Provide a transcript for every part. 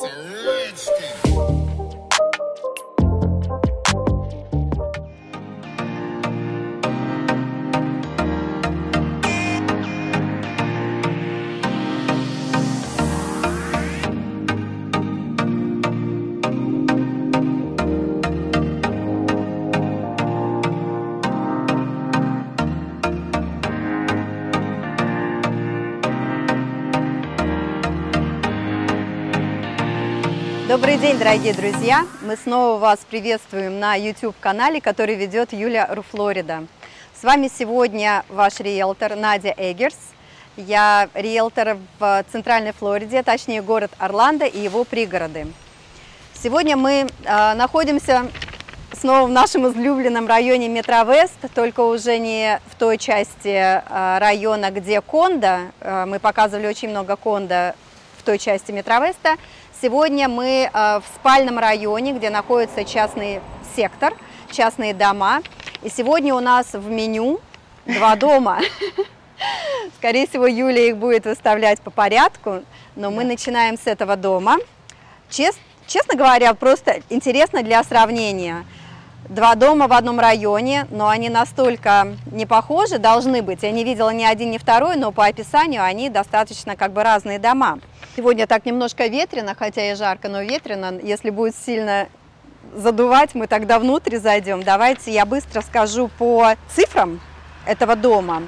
Jackson. Дорогие друзья! Мы снова вас приветствуем на YouTube-канале, который ведет Юля Руфлорида. С вами сегодня ваш риэлтор Надя Эггерс. Я риэлтор в Центральной Флориде, точнее город Орландо и его пригороды. Сегодня мы э, находимся снова в нашем излюбленном районе Метровест, только уже не в той части э, района, где кондо. Э, мы показывали очень много кондо в той части Метровеста. Сегодня мы э, в спальном районе, где находится частный сектор, частные дома. И сегодня у нас в меню два дома. Скорее всего, Юля их будет выставлять по порядку, но мы начинаем с этого дома. Чест, честно говоря, просто интересно для сравнения. Два дома в одном районе, но они настолько не похожи, должны быть. Я не видела ни один, ни второй, но по описанию они достаточно как бы разные дома. Сегодня так немножко ветрено, хотя и жарко, но ветрено. Если будет сильно задувать, мы тогда внутрь зайдем. Давайте я быстро скажу по цифрам этого дома.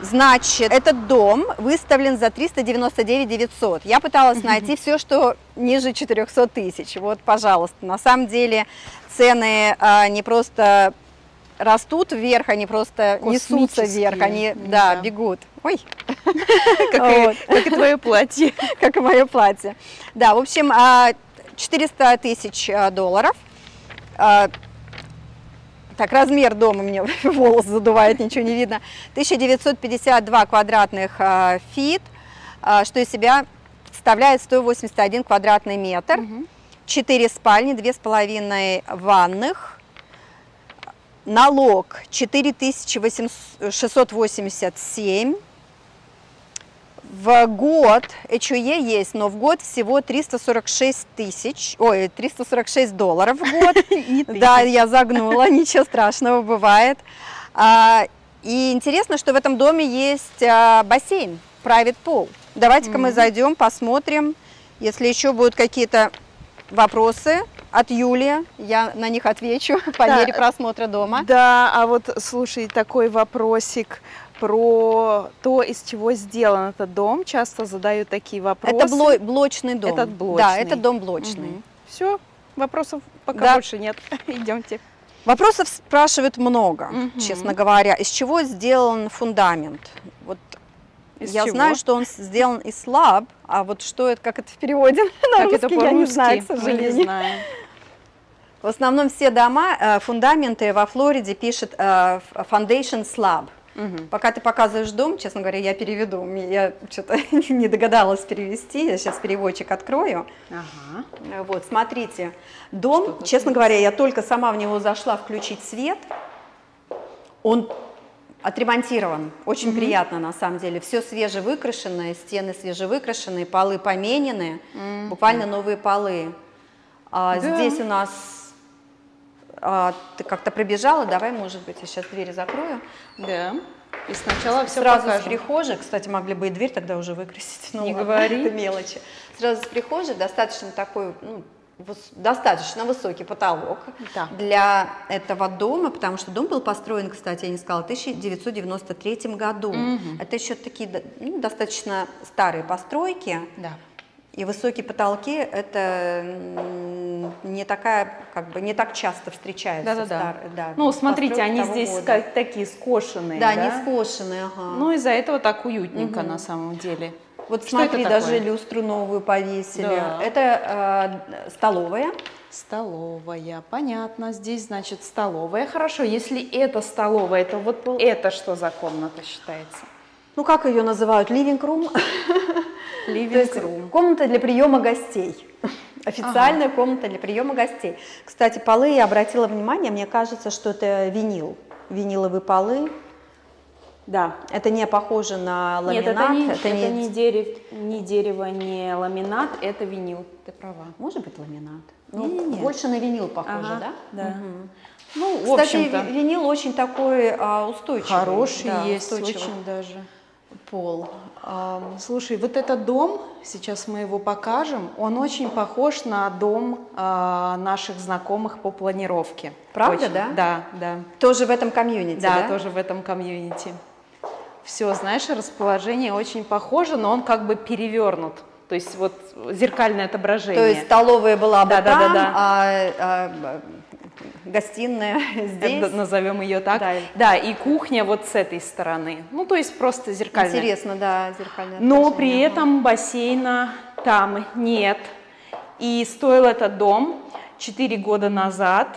Значит, этот дом выставлен за 399 900. Я пыталась найти все, что ниже 400 тысяч. Вот, пожалуйста. На самом деле цены а, не просто растут вверх, они просто несутся вверх, они да, да. бегут. Ой, как, и, как и твое платье. Как и мое платье. Да, в общем, 400 а, тысяч а, долларов. А, так, размер дома мне волос задувает, ничего не видно. 1952 квадратных фит, что из себя представляет 181 квадратный метр. Четыре спальни, две с половиной ванных, налог 4687, в год HUE есть, но в год всего 346 тысяч, ой, 346 долларов в год. Да, я загнула, ничего страшного, бывает. А, и интересно, что в этом доме есть а, бассейн, private pool. Давайте-ка мы зайдем, посмотрим. Если еще будут какие-то вопросы, от Юли, я на них отвечу по да, мере просмотра дома. Да, а вот слушай, такой вопросик про то, из чего сделан этот дом. Часто задают такие вопросы. Это бло блочный дом. Этот блочный. Да, это дом блочный. Угу. Все, вопросов пока да. больше нет. Идемте. Вопросов спрашивают много, угу. честно говоря. Из чего сделан фундамент? Вот из я чего? знаю, что он сделан из слаб, а вот что это, как это в переводе на как русский, это я не знаю, к сожалению. Мы не знаем. В основном все дома, э, фундаменты во Флориде пишет э, foundation slab. Угу. Пока ты показываешь дом, честно говоря, я переведу. Я что-то не догадалась перевести. Я сейчас переводчик открою. Ага. Вот, смотрите. Дом, честно говоря, я только сама в него зашла включить свет. Он отремонтирован. Очень угу. приятно, на самом деле. Все свежевыкрашенное, стены свежевыкрашенные, полы поменены. Угу. Буквально новые полы. А, да. Здесь у нас а, ты как-то пробежала, давай, может быть, я сейчас двери закрою. Да. И сначала все Сразу покажем. с прихожей, кстати, могли бы и дверь тогда уже выкрасить. Ну, Не ладно, говори. Это мелочи. Сразу с прихожей достаточно такой, ну, достаточно высокий потолок да. для этого дома, потому что дом был построен, кстати, я не сказала, в 1993 году. Угу. Это еще такие ну, достаточно старые постройки. Да. И высокие потолки это не такая, как бы не так часто встречается. Да, да, да. да ну, смотрите, они здесь как, такие скошенные. Да, да, они скошенные, ага. Ну, из-за этого так уютненько угу. на самом деле. Вот Что смотри, даже люстру новую повесили. Да. Это э, столовая. Столовая, понятно. Здесь, значит, столовая. Хорошо, если это столовая, то вот это что за комната считается? Ну, как ее называют? Living room? Living room. Комната для приема гостей. Официальная ага. комната для приема гостей. Кстати, полы я обратила внимание, мне кажется, что это винил. Виниловые полы. Да. Это не похоже на ламинат? Нет, это не, это не... не, дерев, не дерево, не ламинат, это винил. Ты права. Может быть ламинат? Ну, не, не, не. больше на винил похоже, ага, да? Да. Угу. Ну, Кстати, винил очень такой а, устойчивый. Хороший да, есть, устойчивый. очень даже. Пол. Слушай, вот этот дом, сейчас мы его покажем, он очень похож на дом э, наших знакомых по планировке. Правда, очень. да? Да, да. Тоже в этом комьюнити, да? Да, тоже в этом комьюнити. Все, знаешь, расположение очень похоже, но он как бы перевернут. То есть вот зеркальное отображение. То есть столовая была бы да, там, да, да, да. А, а гостиная здесь. Это, назовем ее так. Да. да, и кухня вот с этой стороны. Ну, то есть просто зеркальная. Интересно, да, зеркальная. Но при этом бассейна там нет. И стоил этот дом 4 года назад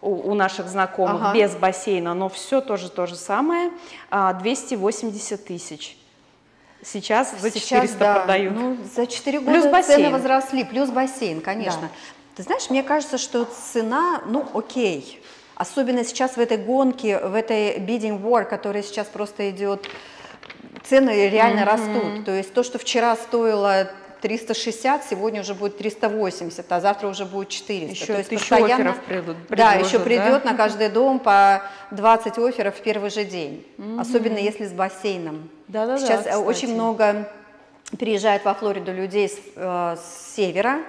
у, у наших знакомых ага. без бассейна, но все тоже то же самое, 280 а, тысяч. Сейчас за 400 Сейчас, да. продают. Ну, за 4 года плюс бассейн. цены возросли, плюс бассейн, конечно. Да. Ты знаешь, мне кажется, что цена, ну, окей. Особенно сейчас в этой гонке, в этой bidding war, которая сейчас просто идет, цены реально mm-hmm. растут. То есть то, что вчера стоило 360, сегодня уже будет 380, а завтра уже будет 400. Еще То есть тысячу постоянно, офферов придут, Да, еще придет да? на каждый дом по 20 офферов в первый же день. Mm-hmm. Особенно если с бассейном. Да-да-да, Сейчас кстати. очень много переезжает во Флориду людей с, э, с севера,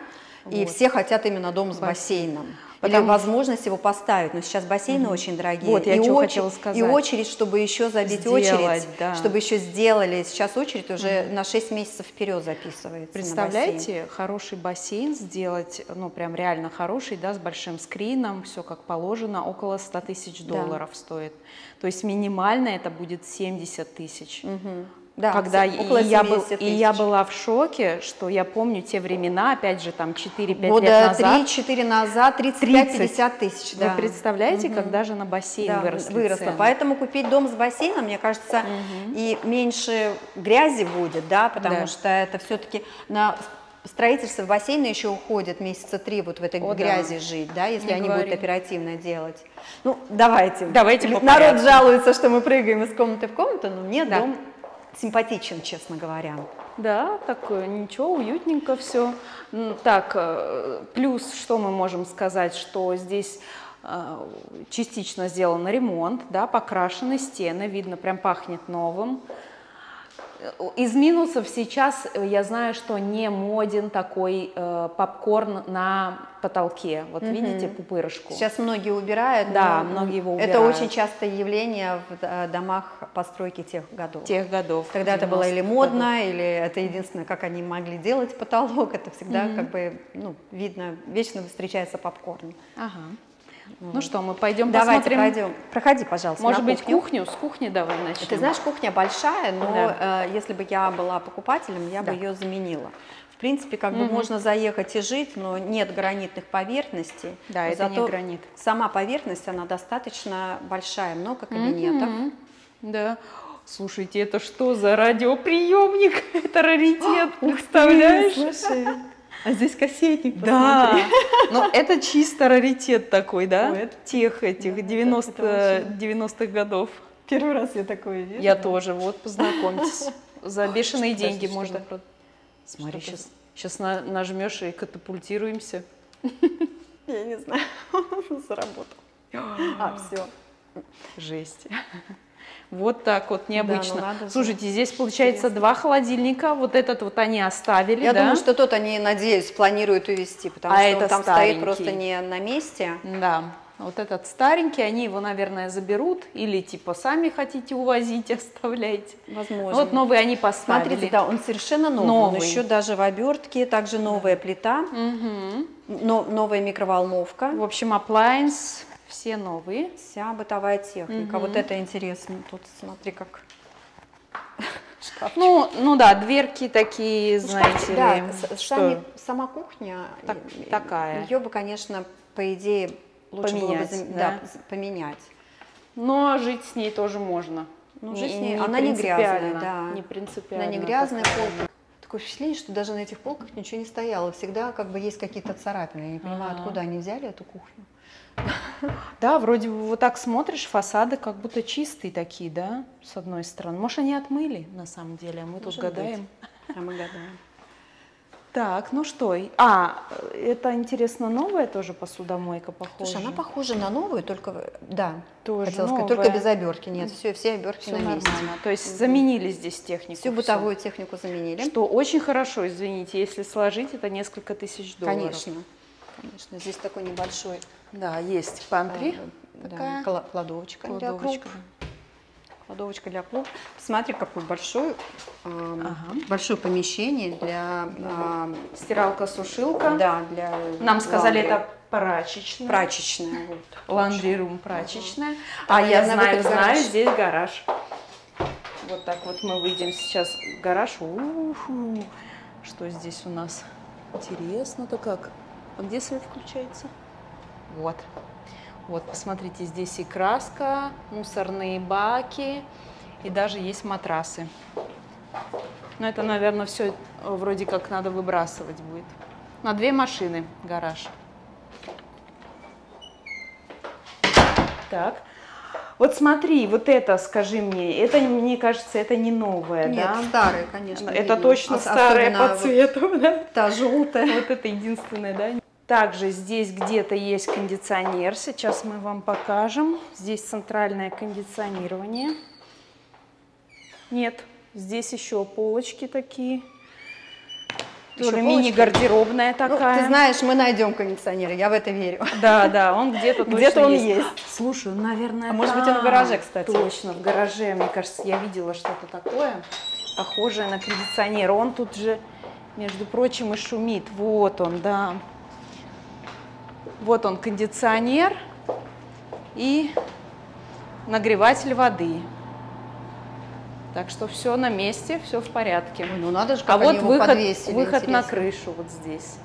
вот. И все хотят именно дом с бассейном. Потому... Или возможность его поставить. Но сейчас бассейны угу. очень дорогие. Вот, я и что хотела сказать. И очередь, чтобы еще забить Сделать, очередь, да. чтобы еще сделали. Сейчас очередь уже угу. на 6 месяцев вперед записывается. Представляете, хороший бассейн сделать, ну прям реально хороший, да, с большим скрином, все как положено, около 100 тысяч долларов да. стоит. То есть минимально это будет 70 тысяч. Угу. Да, когда около и я, был, и я была в шоке, что я помню те времена, опять же, там 4-5 лет назад. Года 3-4 назад 35-50 тысяч. Да. Вы представляете, угу. когда же на бассейн да, выросли выросло. Цены? Поэтому купить дом с бассейном, мне кажется, угу. и меньше грязи будет, да, потому да. что это все-таки на строительство бассейна еще уходит месяца три вот в этой О, грязи да. жить, да, если Не они говори. будут оперативно делать. Ну, давайте. Давайте Народ порядку. жалуется, что мы прыгаем из комнаты в комнату, но нет, да. дом симпатичен, честно говоря. Да, так ничего, уютненько все. Так, э, плюс что мы можем сказать, что здесь э, частично сделан ремонт, да, покрашены стены, видно, прям пахнет новым. Из минусов сейчас э, я знаю, что не моден такой э, попкорн на потолке. Вот угу. видите пупырышку? Сейчас многие убирают. Да, многие его убирают. Это очень частое явление в э, домах постройки тех годов. Тех годов. Тогда это было или модно, годов. или это единственное, как они могли делать потолок. Это всегда угу. как бы ну, видно, вечно встречается попкорн. Ага. Ну что, мы пойдем Давайте посмотрим? пойдем. Проходи, пожалуйста. Может быть, кухню? С кухни давай начнем. Ты знаешь, кухня большая, но да. э, если бы я была покупателем, я да. бы ее заменила. В принципе, как угу. бы можно заехать и жить, но нет гранитных поверхностей. Да, это Зато не гранит. Сама поверхность, она достаточно большая, много кабинетов. Угу. Да. Слушайте, это что за радиоприемник? Это раритет, представляешь? Слушай, а здесь кассетник, Да, но это чисто раритет такой, да? Ой, это... Тех этих да, 90, это 90-х годов. Первый раз я такое вижу. Я тоже, вот, познакомьтесь. За бешеные что, деньги что можно... Что Смотри, что сейчас, сейчас на, нажмешь и катапультируемся. Я не знаю, заработал. А, все. Жесть. Вот так вот необычно. Да, ну Слушайте, здесь получается Интересно. два холодильника. Вот этот вот они оставили. Я да? думаю, что тот они, надеюсь, планируют увезти, потому а что это он там старенький. стоит просто не на месте. Да. Вот этот старенький, они его, наверное, заберут или типа сами хотите увозить, оставляйте. Возможно. Вот новый они поставили. Смотрите, да, он совершенно новый. новый. Он еще даже в обертке, также новая плита, угу. но, новая микроволновка. В общем, appliance все новые. Вся бытовая техника. Угу. Вот это интересно. Тут смотри, как Ну, ну да, дверки такие, ну, знаете да, ли. Что? Сами, сама кухня, так, такая. Ее бы, конечно, по идее, лучше поменять, было бы да? Да, поменять. Но жить с ней тоже можно. Ну, жить с ней, не она не грязная, да. Не принципиально. Она не грязная полка. Такое впечатление, что даже на этих полках ничего не стояло. Всегда как бы есть какие-то царапины. Я не понимаю, ага. откуда они взяли эту кухню. Да, вроде бы вот так смотришь, фасады как будто чистые такие, да, с одной стороны. Может, они отмыли на самом деле, а мы тут Может гадаем. быть. А мы гадаем. Так, ну что? А, это интересно, новая тоже посудомойка похожа? Слушай, она похожа на новую, только, да, Тоже хотела сказать, только без обертки. Нет, все, все обертки Все на месте. нормально. То есть заменили здесь технику. Всю бытовую технику заменили. Что очень хорошо, извините, если сложить, это несколько тысяч долларов. Конечно, конечно. Здесь такой небольшой Да, есть пантри. э, да, такая. кла- кладовочка, для Кладовочка. круп. Кладовочка для круп. Смотри, какой большой, эм, Ага. большое помещение для, эм, Стиралка-сушилка. да, для Нам сказали, ландри. это прачечная. прачечная. Вот. Ландри рум прачечная. Там, А я наверное, знаю, знаю, гараж. здесь гараж. Вот так вот мы выйдем сейчас в гараж. Уху. Что здесь у нас? Интересно-то как. А где свет включается? Вот. Вот, посмотрите, здесь и краска, мусорные баки, и даже есть матрасы. Но это, наверное, все вроде как надо выбрасывать будет. На две машины гараж. Так. Вот смотри, вот это, скажи мне, это, мне кажется, это не новое, Нет, да? старые, конечно. Это видно. точно Ос- старое по вот цвету, да? Та желтая. Вот это единственное, да? Также здесь где-то есть кондиционер. Сейчас мы вам покажем. Здесь центральное кондиционирование. Нет, здесь еще полочки такие. Тоже мини-гардеробная Ну, такая. ты знаешь, мы найдем кондиционер, я в это верю. Да, да, он где-то Где-то он есть. Слушай, ну, наверное, А может быть, он в гараже, кстати. Точно, в гараже. Мне кажется, я видела что-то такое, похожее на кондиционер. Он тут же, между прочим, и шумит. Вот он, да. Вот он, кондиционер и нагреватель воды. Так что все на месте, все в порядке. Ой, ну надо же, А как вот они его выход, подвесили, выход на интересно. крышу вот здесь.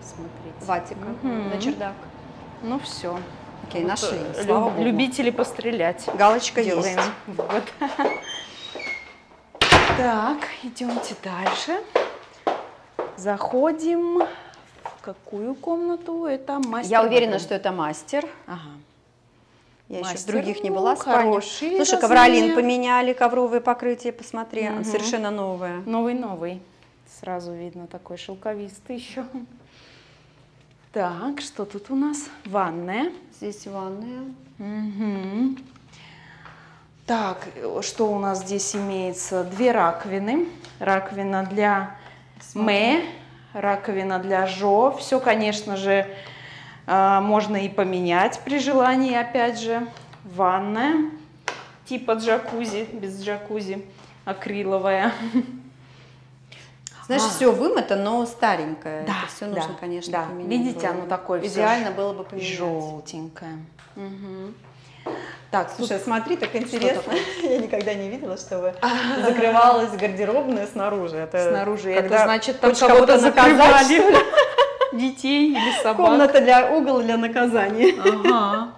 Смотрите. Ватика, Мгм. на чердак. Ну все. Окей, нашли, Люб- слава богу. Любители пострелять. Галочка делаем. есть. Вот. Так, идемте дальше. Заходим какую комнату? Это мастер. Я уверена, что это мастер. Ага. Я еще в Мастер, других не ну, была спальня. хорошие Слушай, ковролин поменяли, ковровые покрытия, посмотри, Мгм. совершенно новое. Новый-новый. Сразу видно, такой шелковистый еще. Так, что тут у нас? Ванная. Здесь ванная. Мгм. Так, что у нас здесь имеется? Две раковины. Раковина для Мэ, раковина для Жо. Все, конечно же, а, можно и поменять при желании, опять же. Ванная, типа джакузи, без джакузи, акриловая. Знаешь, А. все вымыто, но старенькое. Да, Это все нужно, да, конечно, да. поменять. Видите, было оно такое Идеально ж- было бы поменять. Желтенькая. Мгм. Так, Слушай, смотри, так интересно. Я никогда не видела, чтобы закрывалась гардеробная снаружи. Это снаружи. Это значит, там кого-то закрывали. ли? Детей или собак. Комната для угол для наказания. Ага.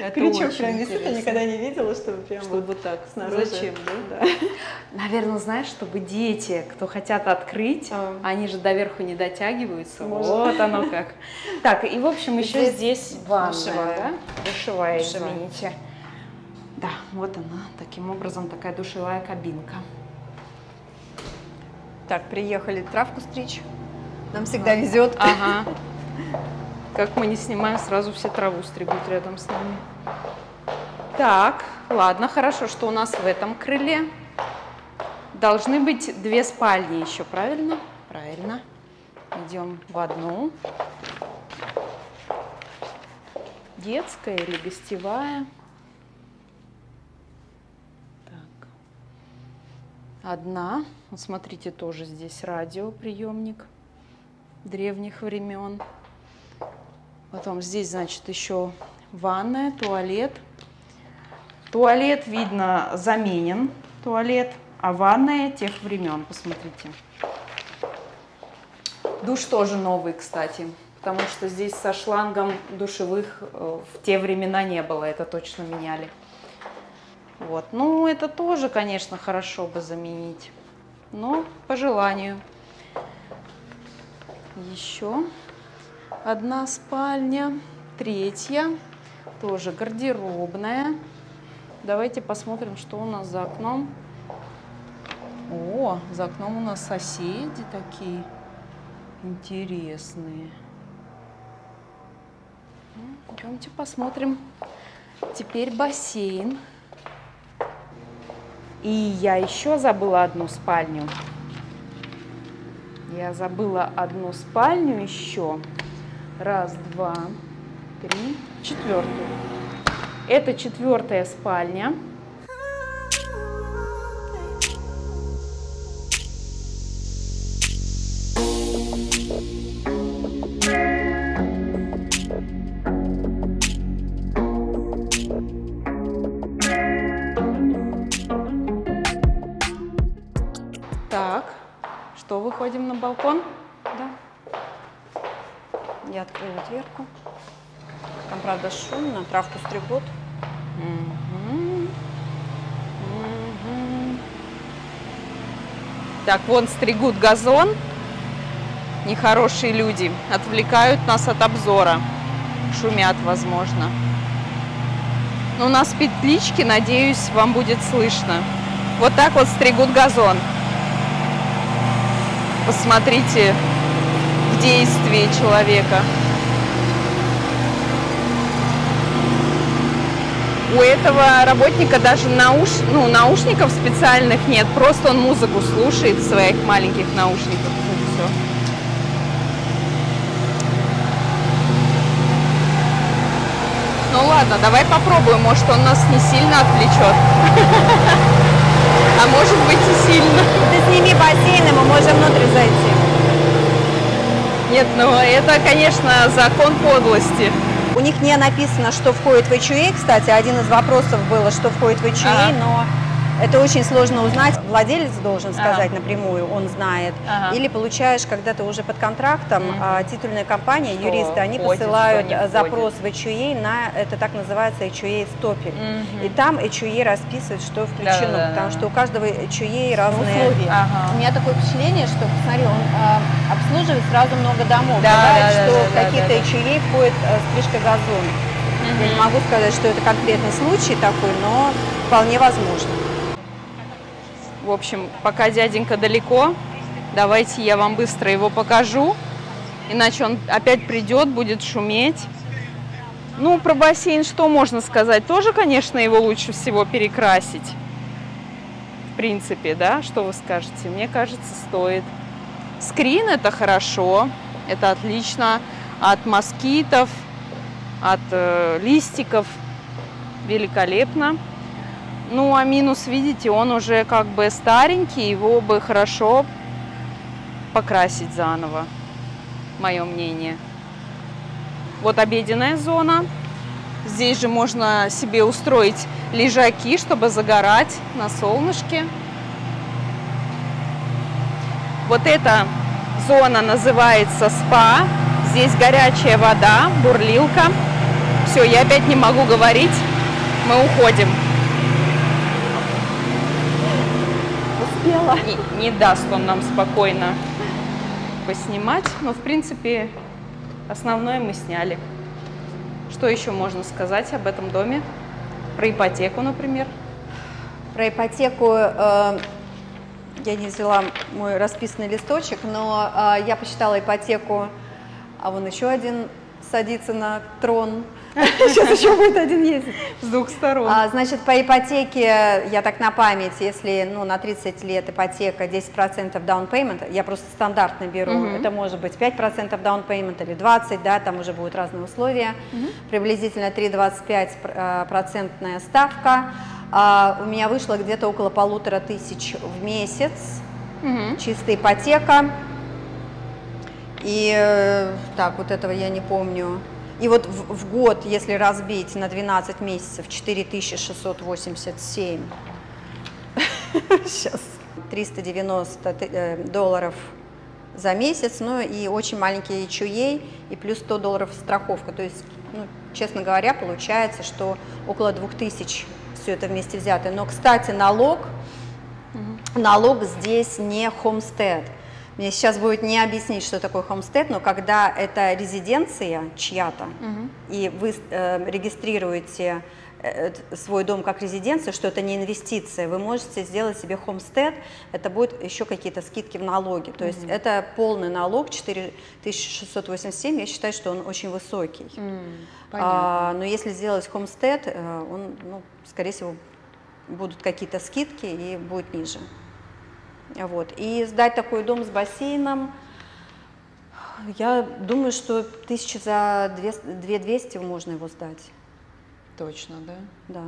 Это Крючок прям висит, я никогда не видела, чтобы прям Чтобы вот так. снаружи. Зачем, да? Наверное, знаешь, чтобы дети, кто хотят открыть, А. они же доверху не дотягиваются. Может. Вот оно как. Так, и в общем еще Здесь здесь ванная, душевая. да? Душевая, Душевая. извините. Да, вот она, таким образом такая душевая кабинка. Так, приехали травку стричь. Нам всегда везет. Ага. Как мы не снимаем, сразу все траву стригут рядом с нами. Так, ладно, хорошо, что у нас в этом крыле. Должны быть две спальни еще, правильно? Правильно. Идем в одну. Детская или гостевая? Так. Одна. Вот смотрите, тоже здесь радиоприемник древних времен. Потом здесь, значит, еще ванная, туалет. Туалет, видно, заменен, туалет, а ванная тех времен, посмотрите. Душ тоже новый, кстати, потому что здесь со шлангом душевых э, в те времена не было, это точно меняли. Вот, ну это тоже, конечно, хорошо бы заменить, но по желанию. Еще одна спальня, третья, тоже гардеробная. Давайте посмотрим, что у нас за окном. О, за окном у нас соседи такие интересные. Идемте посмотрим. Теперь бассейн. И я еще забыла одну спальню. Я забыла одну спальню еще. Раз, два, три, четвертую. Это четвертая спальня. Так, что, выходим на балкон? Да. Я открыла дверку. Там, правда, шумно, травку стригут. Так, вон стригут газон. Нехорошие люди отвлекают нас от обзора. Шумят, возможно. Но у нас петлички, надеюсь, вам будет слышно. Вот так вот стригут газон. Посмотрите в действии человека. У этого работника даже науш... ну, наушников специальных нет, просто он музыку слушает в своих маленьких наушниках. и всё. Ну ладно, давай попробуем, может он нас не сильно отвлечет. А может быть и сильно. Ты сними бассейн, и мы можем внутрь зайти. Нет, ну это, конечно, закон подлости. Них не написано, что входит в HUA. Кстати, один из вопросов было, что входит в HUA, Ага. но это очень сложно узнать. Владелец должен сказать Ага. напрямую, он знает. Ага. Или получаешь, когда ты уже под контрактом, а титульная компания, Что юристы, они входит, посылают запрос в HUA на, это так называется HUA стопель. Мгм. И там HUA расписывает, что включено, Да-да-да. потому что у каждого HUA разные условия. Ага. У меня такое впечатление, что, посмотри, он а, обслуживает сразу много домов. Да, Бывает, да, да, что да, да, какие-то да, да. HUA входит а, стрижка газона. Я не могу сказать, что это конкретный случай такой, но вполне возможно. В общем, пока дяденька далеко, давайте я вам быстро его покажу. Иначе он опять придет, будет шуметь. Ну, про бассейн что можно сказать? Тоже, конечно, его лучше всего перекрасить. В принципе, да? Что вы скажете? Мне кажется, стоит. Скрин это хорошо, это отлично. От москитов, от э, листиков великолепно. Ну, а минус, видите, он уже как бы старенький, его бы хорошо покрасить заново, мое мнение. Вот обеденная зона. Здесь же можно себе устроить лежаки, чтобы загорать на солнышке. Вот эта зона называется спа. Здесь горячая вода, бурлилка. Все, я опять не могу говорить. Мы уходим. Успела. Не, не даст он нам спокойно поснимать. Но, в принципе, основное мы сняли. Что еще можно сказать об этом доме? Про ипотеку, например. Про ипотеку э, я не взяла мой расписанный листочек, но э, я посчитала ипотеку, а вон еще один садится на трон. Сейчас еще будет один ездить. С двух сторон. А, значит, по ипотеке, я так на память, если ну, на 30 лет ипотека 10% down payment, я просто стандартно беру, Мгм. это может быть 5% down payment или 20, да, там уже будут разные условия, приблизительно 3,25 пр- а, процентная ставка. А, у меня вышло где-то около полутора тысяч в месяц, Мгм. чистая ипотека. И э, так, вот этого я не помню. И вот в, в год, если разбить на 12 месяцев, 4687. Сейчас. 390 ты- э, долларов за месяц, ну и очень маленький HUA, и плюс 100 долларов страховка. То есть, ну, честно говоря, получается, что около 2000 все это вместе взято. Но, кстати, налог, налог здесь не homestead. Мне сейчас будет не объяснить, что такое homestead, но когда это резиденция чья-то, угу. и вы э, регистрируете э, свой дом как резиденцию, что это не инвестиция, вы можете сделать себе homestead, это будет еще какие-то скидки в налоги. То есть mm это полный налог 4687, я считаю, что он очень высокий. Mm, а, но если сделать homestead, э, он, ну, скорее всего, будут какие-то скидки и будет ниже. Вот. И сдать такой дом с бассейном, я думаю, что тысячи за 2200 можно его сдать. Точно, да? Да.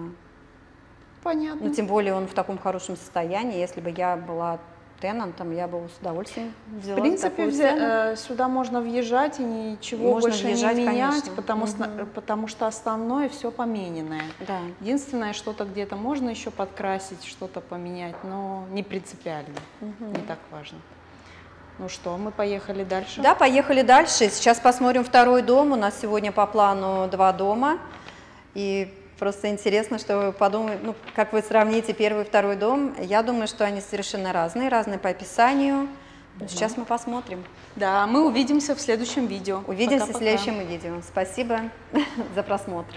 Понятно. Ну, тем более он в таком хорошем состоянии. Если бы я была тенантом, я бы с удовольствием взяла В принципе, взя- э, сюда можно въезжать и ничего можно больше въезжать, не менять, конечно. потому, угу. потому что основное все помененное. Да. Единственное, что-то где-то можно еще подкрасить, что-то поменять, но не принципиально, угу. не так важно. Ну что, мы поехали дальше? Да, поехали дальше. Сейчас посмотрим второй дом. У нас сегодня по плану два дома. И Просто интересно, что вы подумаете, ну, как вы сравните первый и второй дом. Я думаю, что они совершенно разные, разные по описанию. Угу. Сейчас мы посмотрим. Да, мы увидимся в следующем видео. Увидимся Пока -пока. в следующем видео. Спасибо за просмотр.